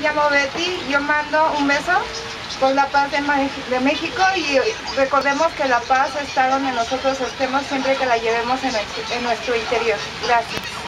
llamo Betty, yo mando un beso por la paz de, de, México y recordemos que la paz está donde nosotros estemos siempre que la llevemos en, en nuestro interior. Gracias.